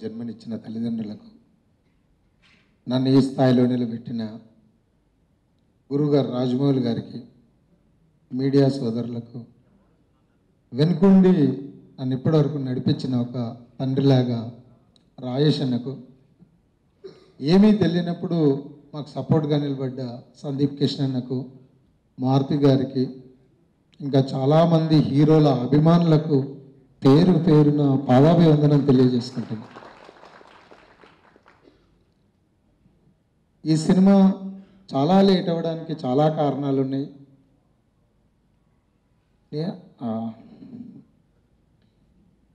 జన్మనిచ్చిన తల్లిదండ్రులకు నన్ను ఈ స్థాయిలో నిలబెట్టిన గురుగారు రాజమౌళి గారికి మీడియా సోదరులకు వెనుకుండి నన్ను ఇప్పటివరకు నడిపించిన ఒక తండ్రిలాగా రాయేష్ అన్నకు ఏమీ తెలియనప్పుడు మాకు సపోర్ట్గా నిలబడ్డ సందీప్ కృష్ణ అన్నకు మారుతి గారికి ఇంకా చాలామంది హీరోల అభిమానులకు పేరు పేరున పాదాభివందనం తెలియజేసుకుంటున్నాను ఈ సినిమా చాలా లేట్ అవ్వడానికి చాలా కారణాలు ఉన్నాయి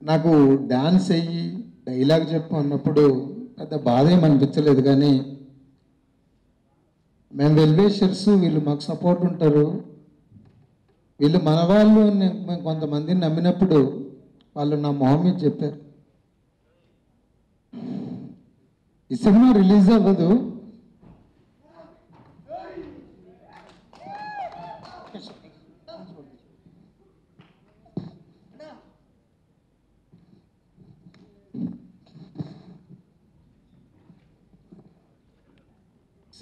నాకు డాన్స్ అయ్యి డైలాగ్ చెప్పు అన్నప్పుడు పెద్ద బాధ ఏమనిపించలేదు అనిపించలేదు కానీ మేము వెల్వేషర్స్ వీళ్ళు మాకు సపోర్ట్ ఉంటారు. వీళ్ళు మన వాళ్ళు మేము కొంతమందిని నమ్మినప్పుడు వాళ్ళు నా మొహం మీద చెప్పారు. ఈ సినిమా రిలీజ్ అవ్వదు.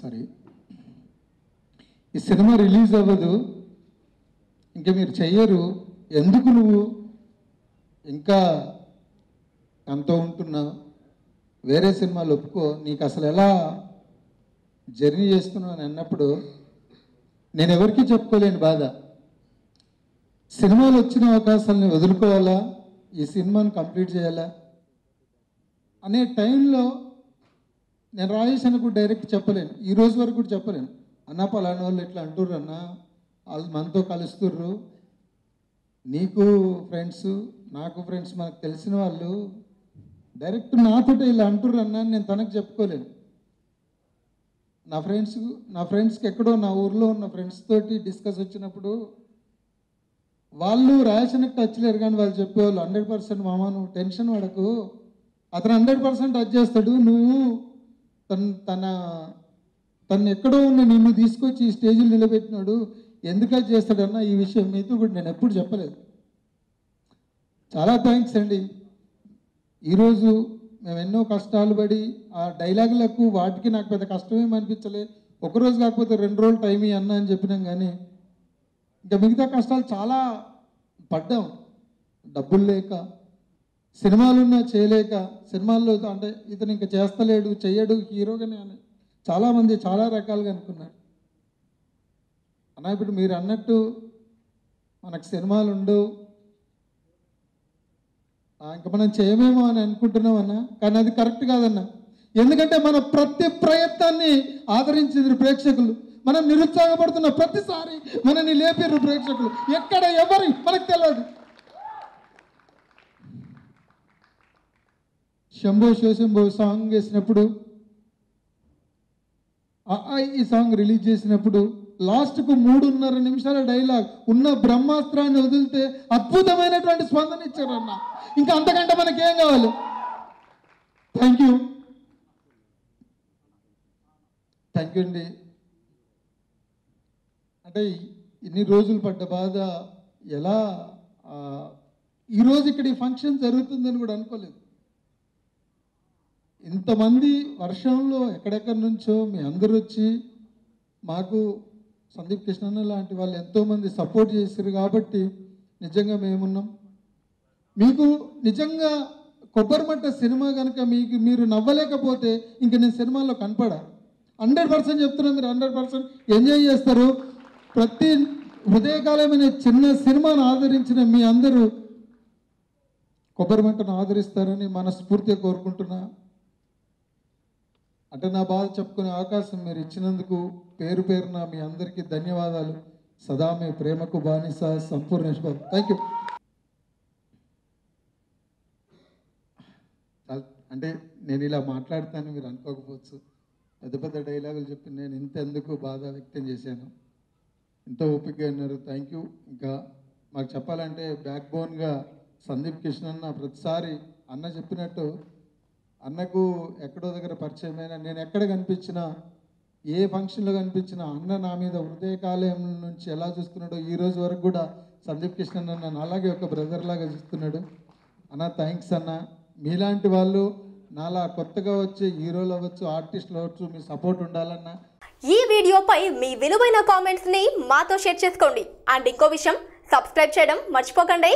సారీ ఈ సినిమా రిలీజ్ అవ్వదు. ఇంకా మీరు చెయ్యరు. ఎందుకు నువ్వు ఇంకా ఎంతో ఉంటున్నావు? వేరే సినిమాలు ఒప్పుకో. నీకు అసలు ఎలా జర్నీ చేస్తున్నావు అని అన్నప్పుడు నేను ఎవరికీ చెప్పుకోలేని బాధ. సినిమాలు వచ్చిన అవకాశాలని వదులుకోవాలా? ఈ సినిమాని కంప్లీట్ చేయాలా? అనే టైంలో నేను రాజేష్ అన్నకు డైరెక్ట్ చెప్పలేను. ఈ రోజు వరకు కూడా చెప్పలేను. అన్న పలానా వాళ్ళు ఇట్లా అంటుర్రు అన్న. వాళ్ళు మనతో కలుస్తుర్రు. నీకు ఫ్రెండ్స్ నాకు ఫ్రెండ్స్ మనకు తెలిసిన వాళ్ళు డైరెక్ట్ నాతోటే ఇలా అంటుర్రు అన్న అని నేను తనకు చెప్పుకోలేను. నా ఫ్రెండ్స్ నా ఫ్రెండ్స్కి ఎక్కడో నా ఊర్లో ఉన్న ఫ్రెండ్స్ తోటి డిస్కస్ వచ్చినప్పుడు వాళ్ళు రాయసనకు టచ్ లేరు కానీ వాళ్ళు చెప్పేవాళ్ళు హండ్రెడ్ పర్సెంట్ మామ నువ్వు టెన్షన్ పడకు. అతను హండ్రెడ్ పర్సెంట్ టచ్ చేస్తాడు. నువ్వు తను తన తను ఎక్కడో ఉన్న నిన్ను తీసుకొచ్చి ఈ స్టేజ్లో నిలబెట్టినాడు ఎందుకు చేస్తాడన్న ఈ విషయం మీతో కూడా నేను ఎప్పుడు చెప్పలేదు. చాలా థ్యాంక్స్ అండి. ఈరోజు మేము ఎన్నో కష్టాలు పడి ఆ డైలాగులకు వాటికి నాకు పెద్ద కష్టమేం అనిపించలే. ఒకరోజు కాకపోతే రెండు రోజులు టైం అన్న అని చెప్పినాం కానీ ఇంకా మిగతా కష్టాలు చాలా పడ్డాం. డబ్బులు లేక సినిమాలున్నా చేయలేక సినిమాల్లో అంటే ఇతను ఇంకా చేస్తలేడు చెయ్యడు హీరోగానే అని చాలామంది చాలా రకాలుగా అనుకున్నారు. అన్న ఇప్పుడు మీరు అన్నట్టు మనకు సినిమాలు ఉండవు. ఇంకా మనం చేయమేమో అని అనుకుంటున్నాం అన్న కానీ అది కరెక్ట్ కాదన్న. ఎందుకంటే మన ప్రతి ప్రయత్నాన్ని ఆదరించింది ప్రేక్షకులు. మనం నిరుత్సాహపడుతున్న ప్రతిసారి మనని లేపారు ప్రేక్షకులు. ఎక్కడ ఎవరి మనకు తెలియదు. శంభో శివశంభో సాంగ్ వేసినప్పుడు ఈ సాంగ్ రిలీజ్ చేసినప్పుడు లాస్ట్కు మూడున్నర నిమిషాల డైలాగ్ ఉన్న బ్రహ్మాస్త్రాన్ని వదిలితే అద్భుతమైనటువంటి స్పందన ఇచ్చారన్న. ఇంకా అంతకంటే మనకేం కావాలి? థ్యాంక్ యూ థ్యాంక్ యూ అండి. అంటే ఇన్ని రోజులు పడ్డ బాధ ఎలా ఈరోజు ఇక్కడ ఈ ఫంక్షన్ జరుగుతుందని కూడా అనుకోలేదు. ఇంతమంది వర్షంలో ఎక్కడెక్కడి నుంచో మీ అందరూ వచ్చి మాకు సందీప్ కృష్ణన్న లాంటి వాళ్ళు ఎంతోమంది సపోర్ట్ చేశారు కాబట్టి నిజంగా మేమున్నాం. మీకు నిజంగా కొబ్బరిమట్ట సినిమా కనుక మీకు మీరు నవ్వలేకపోతే ఇంక నేను సినిమాలో కనపడా? హండ్రెడ్ పర్సెంట్ చెప్తున్నా మీరు హండ్రెడ్ పర్సెంట్ ఎంజాయ్ చేస్తారు. ప్రతి హృదయకాలమైన చిన్న సినిమాను ఆదరించిన మీ అందరూ కొబ్బరిమంటను ఆదరిస్తారని మనస్ఫూర్తిగా కోరుకుంటున్నా. అంటే నా బాధ చెప్పుకునే అవకాశం మీరు ఇచ్చినందుకు పేరు పేరున మీ అందరికీ ధన్యవాదాలు. సదా మీ ప్రేమకు బానిస సంపూర్ణేష్ బాబు థ్యాంక్ యూ అంటే నేను ఇలా మాట్లాడతాను మీరు అనుకోకపోవచ్చు. పెద్ద పెద్ద డైలాగులు చెప్పి నేను ఇంత ఎందుకు బాధ వ్యక్తం చేశాను. ఎంతో ఓపికగా ఉన్నారు. థ్యాంక్ యూ ఇంకా మాకు చెప్పాలంటే బ్యాక్ బోన్గా సందీప్ కృష్ణ అన్న ప్రతిసారి అన్న చెప్పినట్టు అన్నకు ఎక్కడో దగ్గర పరిచయమైన నేను ఎక్కడ కనిపించినా ఏ ఫంక్షన్లో కనిపించినా అన్న నా మీద హృదయకాలయం నుంచి ఎలా చూస్తున్నాడో ఈ రోజు వరకు కూడా సందీప్ కృష్ణ నన్ను అలాగే ఒక బ్రదర్ లాగా చూస్తున్నాడు. అన్న థ్యాంక్స్ అన్న. మీలాంటి వాళ్ళు నాలా కొత్తగా వచ్చే హీరోలు అవ్వచ్చు ఆర్టిస్టులు అవ్వచ్చు మీ సపోర్ట్ ఉండాలన్నా. ఈ వీడియోపై మీ విలువైన కామెంట్స్ని మాతో షేర్ చేసుకోండి. అండ్ ఇంకో విషయం సబ్స్క్రైబ్ చేయడం మర్చిపోకండి.